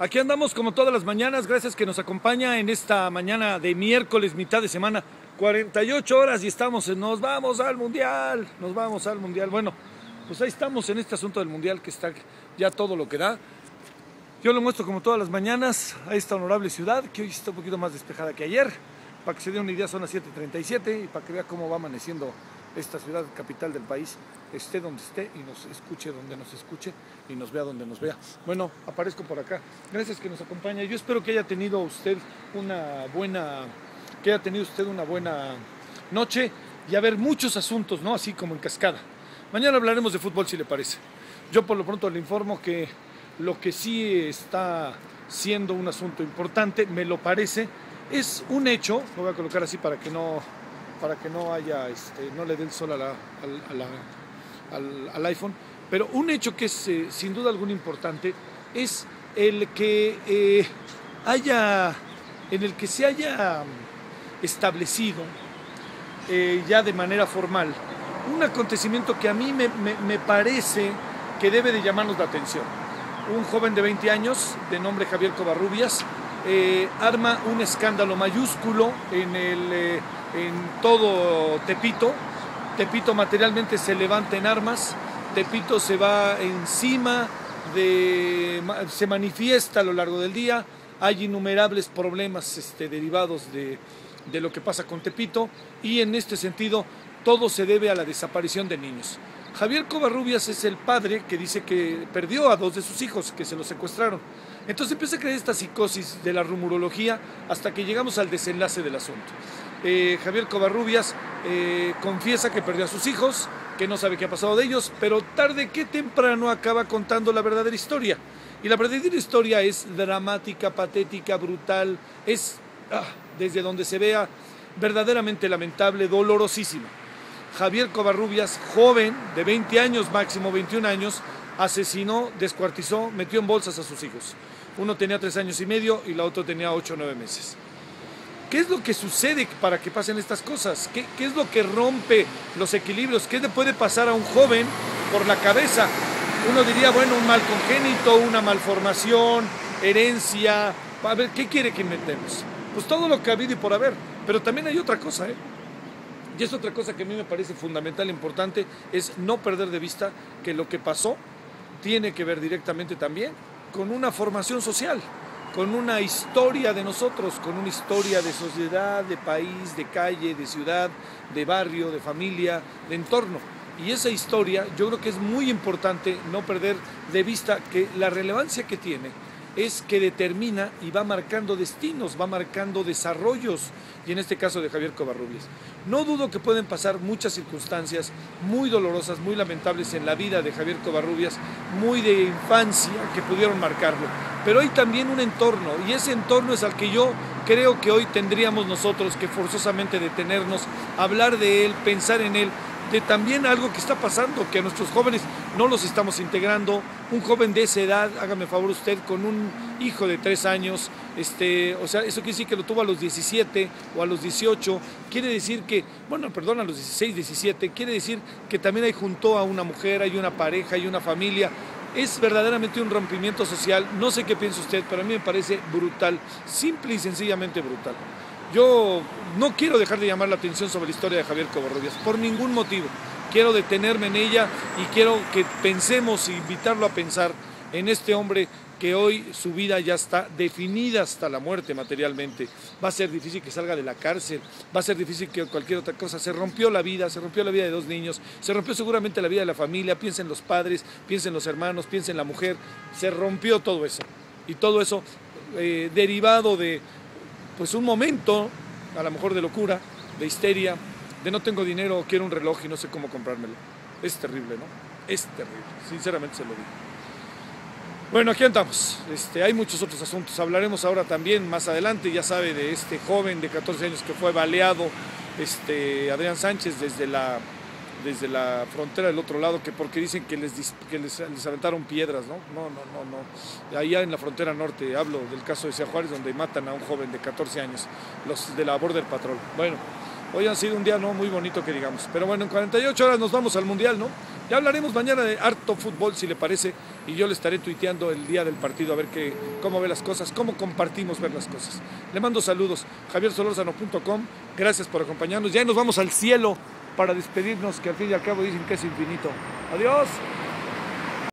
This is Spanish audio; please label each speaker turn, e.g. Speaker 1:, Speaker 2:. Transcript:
Speaker 1: Aquí andamos como todas las mañanas, gracias que nos acompaña en esta mañana de miércoles, mitad de semana, 48 horas y estamos en nos vamos al mundial, nos vamos al mundial. Bueno, pues ahí estamos en este asunto del mundial que está ya todo lo que da. Yo lo muestro como todas las mañanas a esta honorable ciudad que hoy está un poquito más despejada que ayer. Para que se dé una idea son las 7.37 y para que vea cómo va amaneciendo esta ciudad capital del país, esté donde esté y nos escuche donde nos escuche y nos vea donde nos vea. Bueno, aparezco por acá. Gracias que nos acompaña. Yo espero que haya tenido usted una buena, que haya tenido usted una buena noche y haber muchos asuntos, ¿no? Así como en cascada. Mañana hablaremos de fútbol si le parece. Yo por lo pronto le informo que lo que sí está siendo un asunto importante, me lo parece, es un hecho, lo voy a colocar así para que no para que no haya, este, no le dé el sol a la, al, al, iPhone. Pero un hecho que es eh, sin duda alguna importante es el que eh, haya, en el que se haya establecido eh, ya de manera formal un acontecimiento que a mí me, me, me, parece que debe de llamarnos la atención. Un joven de 20 años, de nombre Javier Covarrubias, arma un escándalo mayúsculo en el en todo Tepito. Tepito materialmente se levanta en armas, Tepito se va encima de, se manifiesta a lo largo del día, hay innumerables problemas este, derivados de, de lo que pasa con Tepito y en este sentido todo se debe a la desaparición de niños. Javier Covarrubias es el padre que dice que perdió a dos de sus hijos, que se los secuestraron. Entonces empieza a creer esta psicosis de la rumorología hasta que llegamos al desenlace del asunto. Eh, Javier Covarrubias eh, confiesa que perdió a sus hijos, que no sabe qué ha pasado de ellos, pero tarde que temprano acaba contando la verdadera historia. Y la verdadera historia es dramática, patética, brutal, es, ah, desde donde se vea, verdaderamente lamentable, dolorosísima. Javier Covarrubias, joven, de 20 años, máximo 21 años, asesinó, descuartizó, metió en bolsas a sus hijos. Uno tenía tres años y medio y la otro tenía ocho o nueve meses. ¿Qué es lo que sucede para que pasen estas cosas? ¿Qué, ¿Qué, es lo que rompe los equilibrios? ¿Qué le puede pasar a un joven por la cabeza? Uno diría, bueno, un mal congénito, una malformación, herencia. A ver, ¿qué quiere que inventemos? Pues todo lo que ha habido y por haber. Pero también hay otra cosa, ¿eh? Y es otra cosa que a mí me parece fundamental, e importante, es no perder de vista que lo que pasó tiene que ver directamente también con una formación social con una historia de nosotros, con una historia de sociedad, de país, de calle, de ciudad, de barrio, de familia, de entorno. Y esa historia yo creo que es muy importante no perder de vista que la relevancia que tiene es que determina y va marcando destinos, va marcando desarrollos, y en este caso de Javier Covarrubias. No dudo que pueden pasar muchas circunstancias muy dolorosas, muy lamentables en la vida de Javier Covarrubias, muy de infancia, que pudieron marcarlo, pero hay también un entorno, y ese entorno es al que yo creo que hoy tendríamos nosotros que forzosamente detenernos, hablar de él, pensar en él, de también algo que está pasando, que a nuestros jóvenes no los estamos integrando. Un joven de esa edad, hágame favor usted, con un hijo de tres años, este, o sea, eso quiere decir que lo tuvo a los 17 o a los 18, quiere decir que, bueno, perdón, a los 16, 17, quiere decir que también hay junto a una mujer, hay una pareja, hay una familia. Es verdaderamente un rompimiento social, no sé qué piensa usted, pero a mí me parece brutal, simple y sencillamente brutal. Yo no quiero dejar de llamar la atención sobre la historia de Javier Covarrubias, por ningún motivo. Quiero detenerme en ella y quiero que pensemos invitarlo a pensar en este hombre que hoy su vida ya está definida hasta la muerte materialmente. Va a ser difícil que salga de la cárcel, va a ser difícil que cualquier otra cosa. Se rompió la vida, se rompió la vida de dos niños, se rompió seguramente la vida de la familia, piensa en los padres, piensa en los hermanos, piensa en la mujer, se rompió todo eso. Y todo eso eh, derivado de, pues un momento, a lo mejor de locura, de histeria, de no tengo dinero, quiero un reloj y no sé cómo comprármelo. Es terrible, ¿no? Es terrible, sinceramente se lo digo. Bueno, aquí andamos. Este, hay muchos otros asuntos. Hablaremos ahora también más adelante, ya sabe, de este joven de 14 años que fue baleado, este, Adrián Sánchez, desde la desde la frontera del otro lado, que porque dicen que les, que les, les, aventaron piedras, ¿no? No, no, no, no. Allá en la frontera norte, hablo del caso de Ciajuárez, donde matan a un joven de 14 años, los de la Border Patrol. Bueno, hoy ha sido un día no muy bonito que digamos. Pero bueno, en 48 horas nos vamos al Mundial, ¿no? Ya hablaremos mañana de harto fútbol, si le parece, y yo le estaré tuiteando el día del partido a ver qué, cómo ve las cosas, cómo compartimos ver las cosas. Le mando saludos, javiersolorzano.com, gracias por acompañarnos. Ya nos vamos al cielo para despedirnos, que al fin y al cabo dicen que es infinito. Adiós.